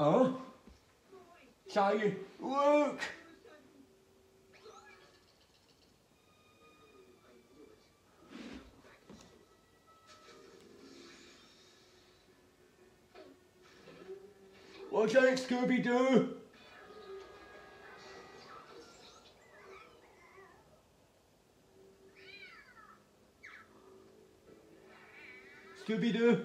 Oh, Charlie! Luke! What's that Scooby-Doo! Scooby-Doo!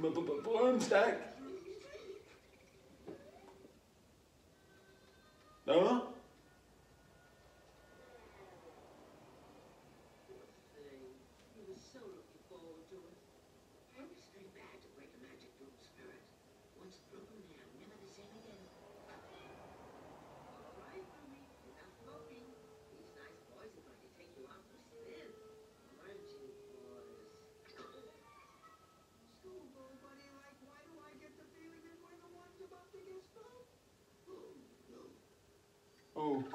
Bloomstack. Huh?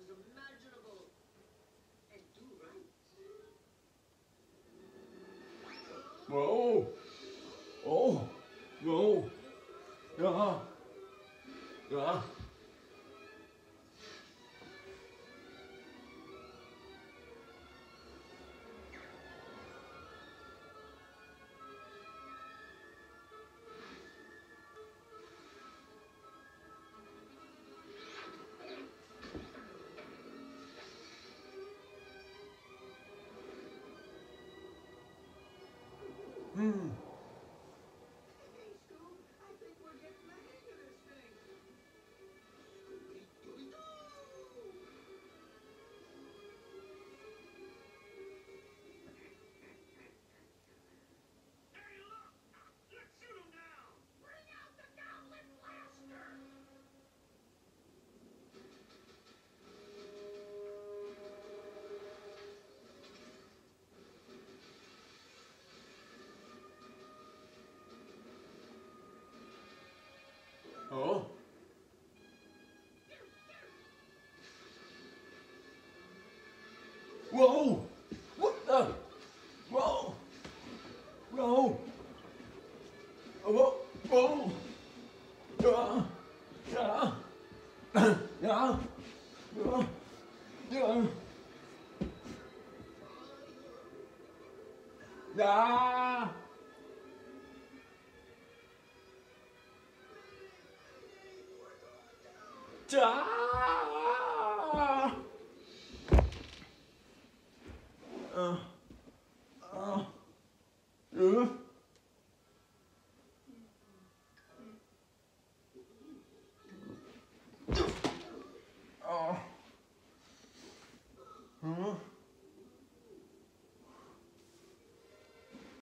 is imaginable and do right. Whoa! Oh! No! Yeah! Yeah! 嗯。Whoa! What the? Whoa! Whoa! Whoa! Whoa! Yeah! Yeah! Yeah! Yeah! Yeah! Yeah! Yeah! 嗯。